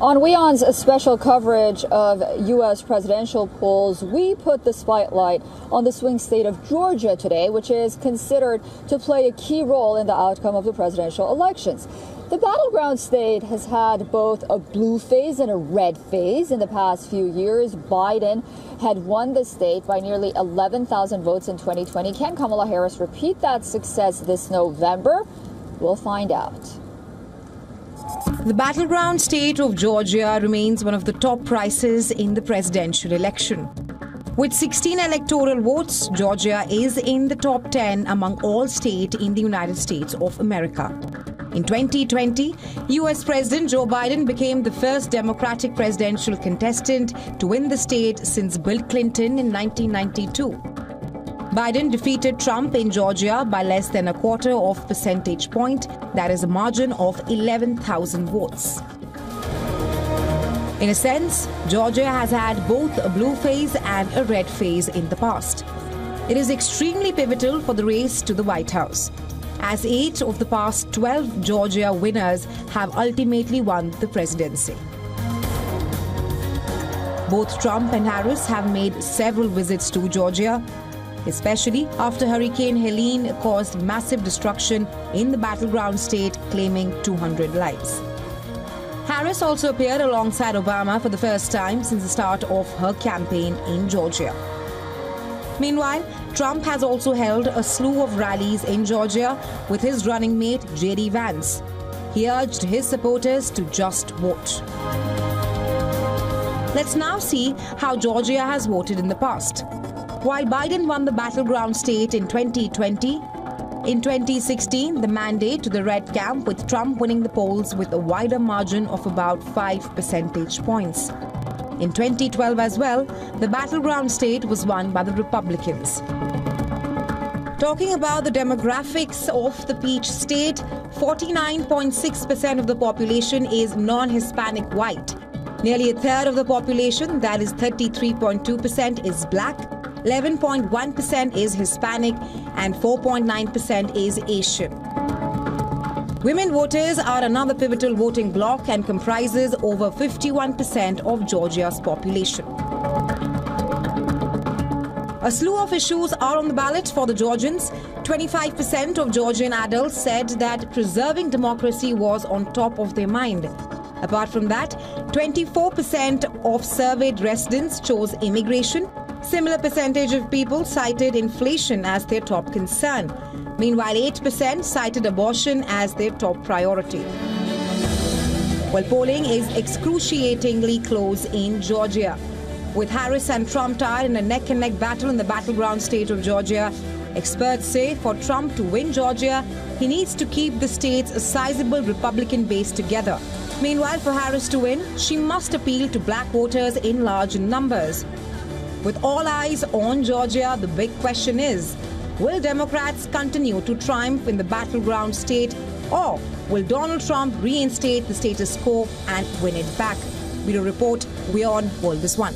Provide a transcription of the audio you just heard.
On WION's special coverage of U.S. presidential polls, we put the spotlight on the swing state of Georgia today, which is considered to play a key role in the outcome of the presidential elections. The battleground state has had both a blue phase and a red phase in the past few years. Biden had won the state by nearly 11,000 votes in 2020. Can Kamala Harris repeat that success this November? We'll find out. The battleground state of Georgia remains one of the top prices in the presidential election. With 16 electoral votes, Georgia is in the top 10 among all states in the United States of America. In 2020, US President Joe Biden became the first Democratic presidential contestant to win the state since Bill Clinton in 1992. Biden defeated Trump in Georgia by less than a quarter of percentage point, that is a margin of 11,000 votes. In a sense, Georgia has had both a blue phase and a red phase in the past. It is extremely pivotal for the race to the White House, as eight of the past 12 Georgia winners have ultimately won the presidency. Both Trump and Harris have made several visits to Georgia, especially after Hurricane Helene caused massive destruction in the battleground state, claiming 200 lives. Harris also appeared alongside Obama for the first time since the start of her campaign in Georgia. Meanwhile, Trump has also held a slew of rallies in Georgia with his running mate J.D. Vance. He urged his supporters to just vote. Let's now see how Georgia has voted in the past. While Biden won the battleground state in 2020, in 2016, the mandate to the red camp, with Trump winning the polls with a wider margin of about 5 percentage points. In 2012 as well, the battleground state was won by the Republicans. Talking about the demographics of the Peach State, 49.6% of the population is non Hispanic white. Nearly a third of the population, that is 33.2%, is black. 11.1% is Hispanic and 4.9% is Asian. Women voters are another pivotal voting bloc and comprises over 51% of Georgia's population. A slew of issues are on the ballot for the Georgians. 25% of Georgian adults said that preserving democracy was on top of their mind. Apart from that, 24% of surveyed residents chose immigration, Similar percentage of people cited inflation as their top concern. Meanwhile, 8% cited abortion as their top priority. Well, polling is excruciatingly close in Georgia. With Harris and Trump tied in a neck and neck battle in the battleground state of Georgia, experts say for Trump to win Georgia, he needs to keep the state's sizable Republican base together. Meanwhile, for Harris to win, she must appeal to black voters in large numbers. With all eyes on Georgia, the big question is will Democrats continue to triumph in the battleground state or will Donald Trump reinstate the status quo and win it back? Bureau Report, WION World Is One.